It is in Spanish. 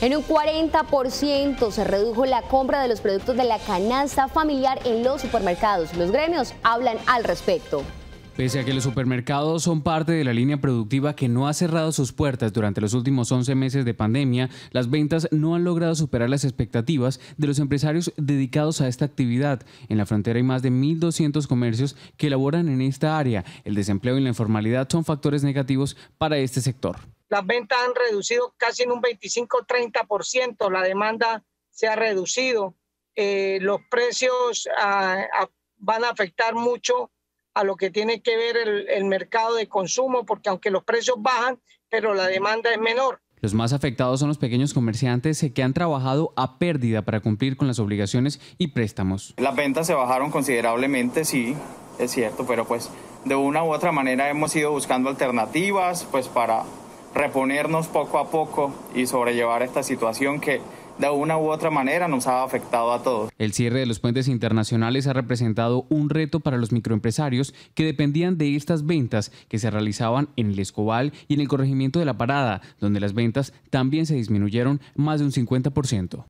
En un 40% se redujo la compra de los productos de la canasta familiar en los supermercados. Los gremios hablan al respecto. Pese a que los supermercados son parte de la línea productiva que no ha cerrado sus puertas durante los últimos 11 meses de pandemia, las ventas no han logrado superar las expectativas de los empresarios dedicados a esta actividad. En la frontera hay más de 1.200 comercios que elaboran en esta área. El desempleo y la informalidad son factores negativos para este sector. Las ventas han reducido casi en un 25-30%, la demanda se ha reducido, eh, los precios ah, ah, van a afectar mucho a lo que tiene que ver el, mercado de consumo, porque aunque los precios bajan, pero la demanda es menor. Los más afectados son los pequeños comerciantes que han trabajado a pérdida para cumplir con las obligaciones y préstamos. Las ventas se bajaron considerablemente, sí, es cierto, pero pues de una u otra manera hemos ido buscando alternativas pues para reponernos poco a poco y sobrellevar esta situación que de una u otra manera nos ha afectado a todos. El cierre de los puentes internacionales ha representado un reto para los microempresarios que dependían de estas ventas que se realizaban en el Escobal y en el corregimiento de la Parada, donde las ventas también se disminuyeron más de un 50%.